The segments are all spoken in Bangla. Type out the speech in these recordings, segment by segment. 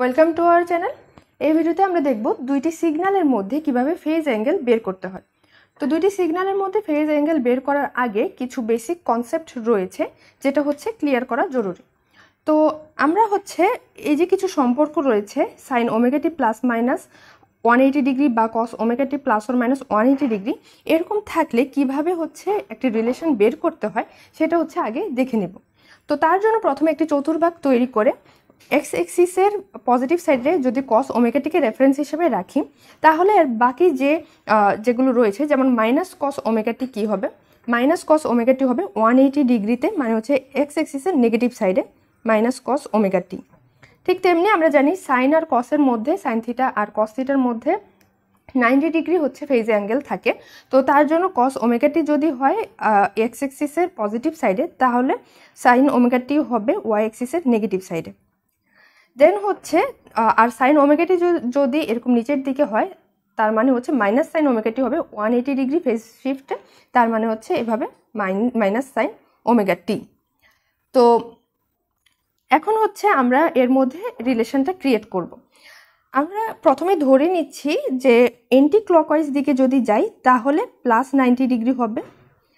ওয়েলকাম টু আওয়ার চ্যানেল এই ভিডিওতে আমরা দেখব দুইটি সিগন্যালের মধ্যে কীভাবে ফেজ অ্যাঙ্গেল বের করতে হয়। তো দুইটি সিগন্যালের মধ্যে ফেজ অ্যাঙ্গেল বের করার আগে কিছু বেসিক কনসেপ্ট রয়েছে, যেটা হচ্ছে ক্লিয়ার করা জরুরি। তো আমরা হচ্ছে এই যে কিছু সম্পর্ক রয়েছে sine omega t plus minus one eighty degree বা cos omega t plus or minus one eighty degree এরকম থাকলে কীভাবে হচ্ছে একটি রিলেশন বের করতে হয়, সেটা হচ্ছে আগে দেখে নেব। তো তার জন্য প্রথমে একটি চতুর্ভাগ তৈরি করে এক্স এক্সিসের পজিটিভ সাইডে যদি কস ওমেগাটিকে রেফারেন্স হিসেবে রাখি, তাহলে এর বাকি যে যেগুলো রয়েছে, যেমন মাইনাস কস ওমেগাটি কী হবে? মাইনাস কস ওমেগাটি হবে ওয়ান এইটি ডিগ্রিতে মানে হচ্ছে এক্স এক্সিসের নেগেটিভ সাইডে মাইনাস কস ওমেগাটি ঠিক তেমনি আমরা জানি সাইন আর কসের মধ্যে সাইন থিটা আর কস থিটার মধ্যে নাইনটি ডিগ্রি হচ্ছে ফেজ অ্যাঙ্গেল থাকে। তো তার জন্য কস ওমেগাটি যদি হয় এক্স এক্সিসের পজিটিভ সাইডে তাহলে সাইন ওমেগাটি হবে ওয়াই এক্সিসের নেগেটিভ সাইডে দেন হচ্ছে আর সাইন ওমেগাটি যদি এরকম নিচের দিকে হয়, তার মানে হচ্ছে মাইনাস সাইন ওমেগাটি হবে ওয়ান এইটি ডিগ্রি ফেজ শিফটে তার মানে হচ্ছে এভাবে min minus sine omega t তো এখন হচ্ছে আমরা এর মধ্যে রিলেশনটা ক্রিয়েট করব। আমরা প্রথমে ধরে নিচ্ছি যে এন্টি ক্লকওয়াইজ দিকে যদি যাই, তাহলে প্লাস নাইনটি ডিগ্রি হবে।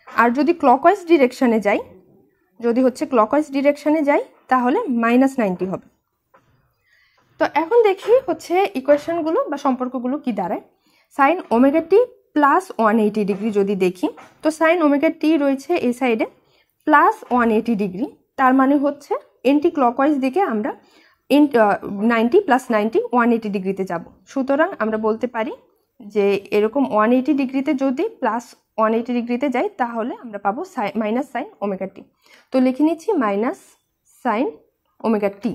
আর যদি ক্লকওয়াইজ ডিরেকশানে যাই, যদি হচ্ছে ক্লকওয়াইজ ডিরেকশানে যাই, তাহলে মাইনাস নাইনটি হবে। তো এখন দেখি হচ্ছে ইকুয়েশনগুলো বা সম্পর্কগুলো কি দাঁড়ায়। Sine omega t plus one eighty degree যদি দেখি, তো সাইন ওমেগা টি রয়েছে এই সাইডে প্লাস ওয়ান এইটি ডিগ্রি তার মানে হচ্ছে এন্টি ক্লকওয়াইজ দিকে আমরা ninety plus ninety one eighty ডিগ্রিতে যাব। সুতরাং আমরা বলতে পারি যে এরকম ওয়ান এইটি ডিগ্রিতে যদি প্লাস ওয়ান এইটি ডিগ্রিতে যাই, তাহলে আমরা পাবো সাই মাইনাস সাইন ওমেগা টি তো লিখে নিচ্ছি মাইনাস সাইন ওমেগা টি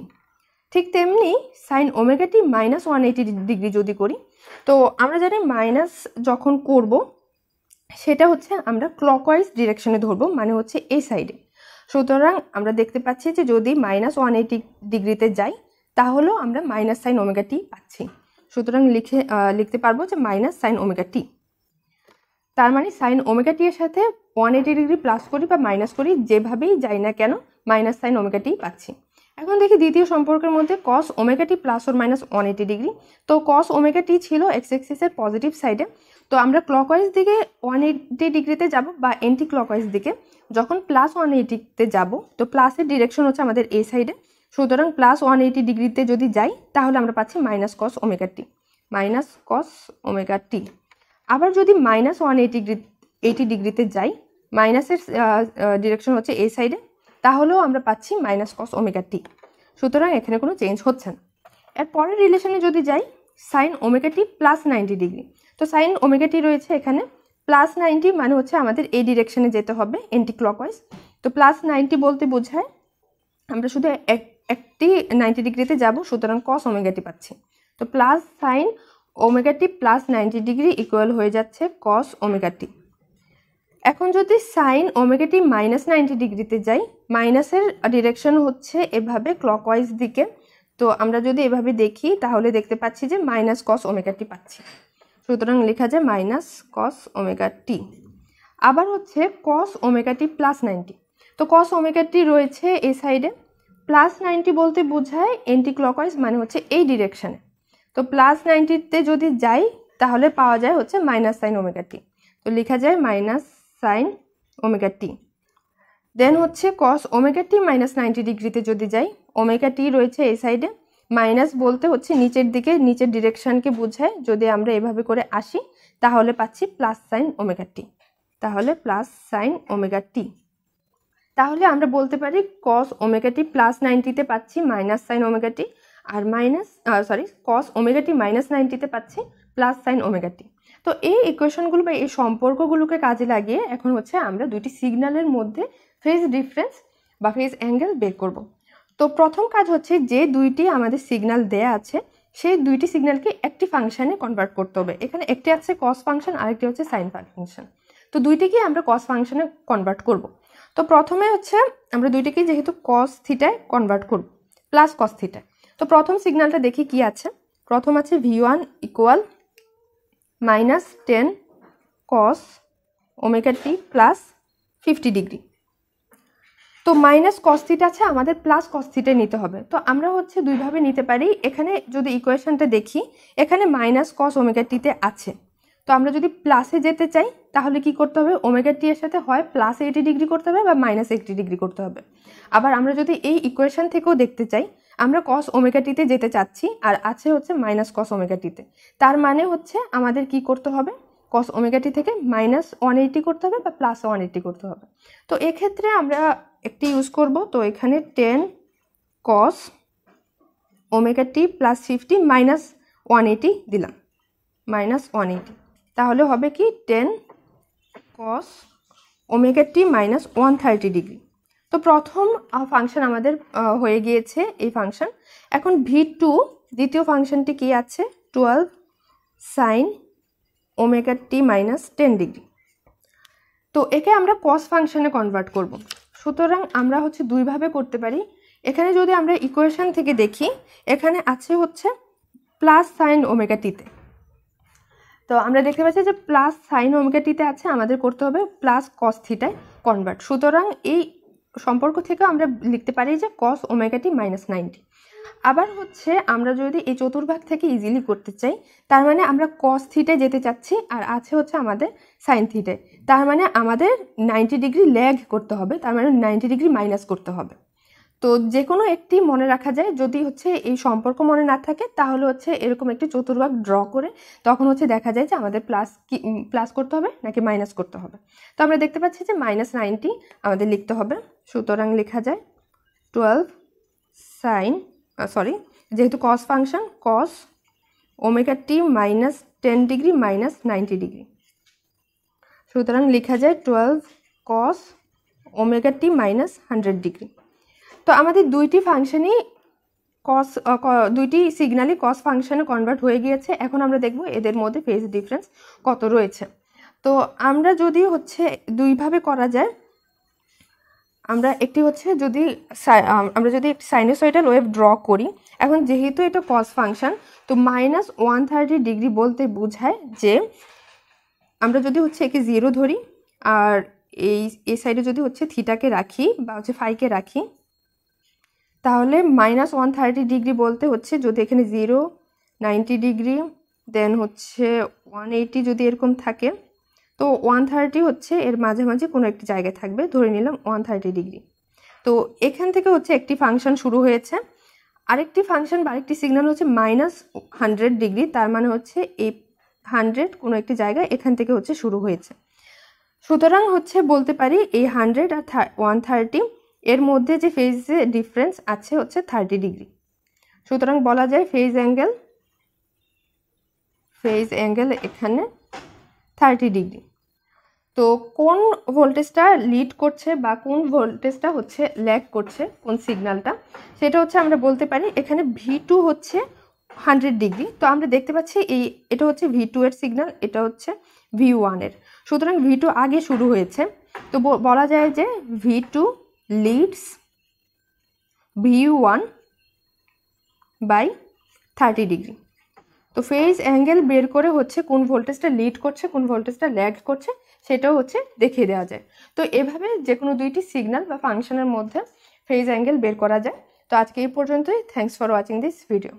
ঠিক তেমনি sine omega t minus one eighty degree যদি করি, তো আমরা জানি মাইনাস যখন করব, সেটা হচ্ছে আমরা ক্লকওয়াইজ ডিরেকশনে ধরবো মানে হচ্ছে এই সাইডে সুতরাং আমরা দেখতে পাচ্ছি যে যদি মাইনাস ওয়ান এইটি ডিগ্রিতে যাই, তাহলেও আমরা মাইনাস সাইন ওমেগাটি পাচ্ছি। সুতরাং লিখে লিখতে পারব যে মাইনাস সাইন ওমেগাটি তার মানে সাইন ওমেগাটি এর সাথে ওয়ান এইটি ডিগ্রি প্লাস করি বা মাইনাস করি, যেভাবেই যাই না কেন মাইনাস সাইন ওমেগাটি পাচ্ছি। এখন দেখি দ্বিতীয় সম্পর্কের মধ্যে cos omega t plus or minus one eighty degree তো কস ওমেগাটি ছিল এক্স এক্সিসের পজিটিভ সাইডে তো আমরা ক্লকওয়াইজ দিকে ওয়ান এইটি ডিগ্রিতে যাব বা এন্টি ক্লকওয়াইজ দিকে। যখন প্লাস ওয়ান এইটিতে যাব, তো প্লাসের ডিরেকশন হচ্ছে আমাদের এই সাইডে সুতরাং প্লাস ওয়ান এইটি ডিগ্রিতে যদি যাই, তাহলে আমরা পাচ্ছি minus cos omega t minus cos omega t আবার যদি minus one eighty degree eighty ডিগ্রিতে যাই মাইনাসের ডিরেকশন হচ্ছে এই সাইডে তাহলেও আমরা পাচ্ছি মাইনাস কস ওমেগা টি সুতরাং এখানে কোনো চেঞ্জ হচ্ছে না। এর পরের রিলেশনে যদি যাই sine omega t plus ninety degree তো সাইন ওমেগা টি রয়েছে এখানে। প্লাস নাইনটি মানে হচ্ছে আমাদের এই ডিরেকশনে যেতে হবে এন্টি ক্লকওয়াইজ তো প্লাস নাইনটি বলতে বোঝায়, আমরা শুধু এক- একটি নাইনটি ডিগ্রিতে যাব, সুতরাং কস ওমেগাটি পাচ্ছি। তো plus sine omega t plus ninety degree equal হয়ে যাচ্ছে কস ওমেগাটি এখন যদি সাইন ওমেগাটি মাইনাস নাইনটি ডিগ্রিতে যাই মাইনাসের ডিরেকশন হচ্ছে এভাবে ক্লকওয়াইজ দিকে। তো আমরা যদি এভাবে দেখি, তাহলে দেখতে পাচ্ছি যে মাইনাস কস ওমেগাটি পাচ্ছি। সুতরাং লেখা যায় মাইনাস কস ওমেগা টি আবার হচ্ছে কস ওমেগাটি প্লাস নাইনটি তো কস ওমেগাটি রয়েছে এই সাইডে প্লাস নাইনটি বলতে বোঝায় এন্টি ক্লকওয়াইজ মানে হচ্ছে এই ডিরেকশানে তো প্লাস নাইনটিতে যদি যাই, তাহলে পাওয়া যায় হচ্ছে মাইনাস সাইন ওমেগা টি তো লেখা যায় minus sine omega t then হচ্ছে cos omega t minus ninety ডিগ্রিতে যদি যাই ওমেগা টি রয়েছে এই সাইডে মাইনাস বলতে হচ্ছে নিচের দিকে, নিচের ডিরেকশনকে বোঝায়, যদি আমরা এভাবে করে আসি, তাহলে পাচ্ছি প্লাস সাইন ওমেগা টি তাহলে প্লাস সাইন ওমেগা টি তাহলে আমরা বলতে পারি কস ওমেগা টি প্লাস নাইনটিতে পাচ্ছি মাইনাস সাইন ওমেগা টি আর minus sorry cos omega t minus নাইনটিতে পাচ্ছি প্লাস সাইন ওমেগা টি তো এই ইকুয়েশনগুলো বা এই সম্পর্কগুলোকে কাজে লাগিয়ে এখন হচ্ছে আমরা দুইটি সিগন্যালের মধ্যে ফেজ ডিফারেন্স বা ফেজ অ্যাঙ্গেল বের করব। তো প্রথম কাজ হচ্ছে যে দুইটি আমাদের সিগন্যাল দেয়া আছে, সেই দুইটি সিগন্যালকে একটি ফাংশানে কনভার্ট করতে হবে। এখানে একটি আছে কস ফাংশন আরেকটি হচ্ছে সাইন ফাংশন তো দুইটিকে আমরা কস ফাংশনে কনভার্ট করব। তো প্রথমে হচ্ছে আমরা দুইটিকে যেহেতু কস থিটায় কনভার্ট করব প্লাস কস থিটায় তো প্রথম সিগন্যালটা দেখি কি আছে? প্রথম আছে V one equal minus ten cos omega t plus fifty degree তো মাইনাস কস্তিটা আছে, আমাদের প্লাস কস্তিটা নিতে হবে। তো আমরা হচ্ছে দুইভাবে নিতে পারি। এখানে যদি ইকুয়েশনটা দেখি, এখানে মাইনাস কস ওমেগা টিতে আছে। তো আমরা যদি প্লাসে যেতে চাই, তাহলে কি করতে হবে? ওমেগা টি এর সাথে হয় প্লাস এইটি ডিগ্রি করতে হবে বা মাইনাস এইটি ডিগ্রি করতে হবে। আবার আমরা যদি এই ইকুয়েশন থেকেও দেখতে চাই আমরা কস ওমেগা টিতে যেতে চাচ্ছি, আর আছে হচ্ছে মাইনাস কস ওমেগা টিতে তার মানে হচ্ছে আমাদের কি করতে হবে? কস ওমেগা টি থেকে মাইনাস ওয়ান এইটি করতে হবে বা প্লাস ওয়ান এইটি করতে হবে। তো এক্ষেত্রে আমরা একটি ইউজ করব, তো এখানে ten cos omega t plus fifty minus one eighty দিলাম। মাইনাস ওয়ান এইটি তাহলে হবে কি ten cos omega t minus one thirty degree তো প্রথম ফাংশন আমাদের হয়ে গিয়েছে এই ফাংশন এখন ভি টু দ্বিতীয় ফাংশনটি কি আছে? Twelve sine omega t minus ten degree তো একে আমরা কস ফাংশনে কনভার্ট করব। সুতরাং আমরা হচ্ছে দুইভাবে করতে পারি। এখানে যদি আমরা ইকুয়েশন থেকে দেখি, এখানে আছে হচ্ছে প্লাস সাইন ওমেগা টিতে তো। আমরা দেখতে পাচ্ছি যে প্লাস সাইন ওমেগা টিতে আছে, আমাদের করতে হবে প্লাস কস থিটায় কনভার্ট সুতরাং এই সম্পর্ক থেকে আমরা লিখতে পারি যে কস ওমেগাটি মাইনাস নাইনটি আবার হচ্ছে আমরা যদি এই চতুর্ভাগ থেকে ইজিলি করতে চাই, তার মানে আমরা কস থিটে যেতে চাচ্ছি আর আছে হচ্ছে আমাদের সাইন থিটে তার মানে আমাদের নাইনটি ডিগ্রি ল্যাগ করতে হবে, তার মানে নাইনটি ডিগ্রি মাইনাস করতে হবে। তো যে কোনো একটি মনে রাখা যায়। যদি হচ্ছে এই সম্পর্ক মনে না থাকে, তাহলে হচ্ছে এরকম একটি চতুর্ভাগ ড্র করে তখন হচ্ছে দেখা যায় যে আমাদের প্লাস কি প্লাস করতে হবে নাকি মাইনাস করতে হবে। তো আমরা দেখতে পাচ্ছি যে মাইনাস নাইনটি আমাদের লিখতে হবে। সুতরাং লেখা যায় টুয়েলভ সাইন সরি যেহেতু cos function cos omega t minus ten degree minus ninety degree সুতরাং লেখা যায় twelve cos omega t minus hundred degree তো আমাদের দুইটি ফাংশনই কস দুইটি সিগন্যালই কস ফাংশানে কনভার্ট হয়ে গিয়েছে। এখন আমরা দেখব এদের মধ্যে ফেজ ডিফারেন্স কত রয়েছে। তো আমরা যদি হচ্ছে দুইভাবে করা যায়, আমরা একটি হচ্ছে যদি আমরা যদি একটি সাইনোসয়েডাল ওয়েভ ড্র করি, এখন যেহেতু এটা কস ফাংশন তো মাইনাস ওয়ান থার্টি ডিগ্রি বলতে বোঝায় যে আমরা যদি হচ্ছে একে জিরো ধরি, আর এই এই সাইডে যদি হচ্ছে থিটাকে রাখি বা হচ্ছে ফাইকে রাখি তাহলে মাইনাস ওয়ান থার্টি ডিগ্রি বলতে হচ্ছে যদি এখানে জিরো নাইনটি ডিগ্রি দেন হচ্ছে ওয়ান এইটি যদি এরকম থাকে, তো ওয়ান থার্টি হচ্ছে এর মাঝে মাঝে কোনো একটি জায়গায় থাকবে, ধরে নিলাম ওয়ান থার্টি ডিগ্রি তো এখান থেকে হচ্ছে একটি ফাংশন শুরু হয়েছে। আরেকটি ফাংশন বা আরেকটি সিগন্যাল হচ্ছে মাইনাস হান্ড্রেড ডিগ্রি তার মানে হচ্ছে এই হান্ড্রেড কোনো একটি জায়গায় এখান থেকে হচ্ছে শুরু হয়েছে। সুতরাং হচ্ছে বলতে পারি এই হান্ড্রেড আর ওয়ান থার্টি এর মধ্যে যে ফেজে ডিফারেন্স আছে হচ্ছে থার্টি ডিগ্রি সুতরাং বলা যায় ফেজ অ্যাঙ্গেল ফেজ অ্যাঙ্গেল এখানে থার্টি ডিগ্রি তো কোন ভোল্টেজটা লিড করছে বা কোন ভোল্টেজটা হচ্ছে ল্যাগ করছে, কোন সিগন্যালটা সেটা হচ্ছে আমরা বলতে পারি এখানে ভি টু হচ্ছে হান্ড্রেড ডিগ্রি তো আমরা দেখতে পাচ্ছি এই, এটা হচ্ছে ভি টু এর সিগন্যাল এটা হচ্ছে ভি ওয়ানের সুতরাং ভি টু আগে শুরু হয়েছে। তো বলা যায় যে V two V one by thirty degree তো ফেজ অ্যাঙ্গেল বের করে হচ্ছে কোন ভোল্টেজটা লিড করছে, কোন ভোল্টেজটা ল্যাগ করছে, সেটাও হচ্ছে দেখিয়ে দেওয়া যায়। তো এভাবে যে কোনো দুইটি সিগন্যাল বা ফাংশনের মধ্যে ফেজ অ্যাঙ্গেল বের করা যায়। তো আজকে এই পর্যন্তই। Thanks for watching this video